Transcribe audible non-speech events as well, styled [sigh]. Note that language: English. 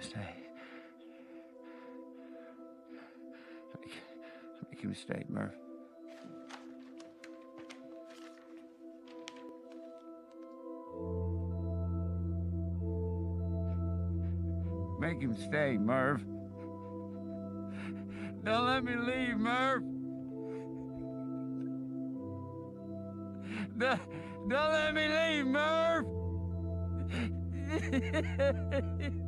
stay. Make, make him stay, Murph. Make him stay, Murph. Don't let me leave, Murph. Don't, don't let me leave, Murph. [laughs]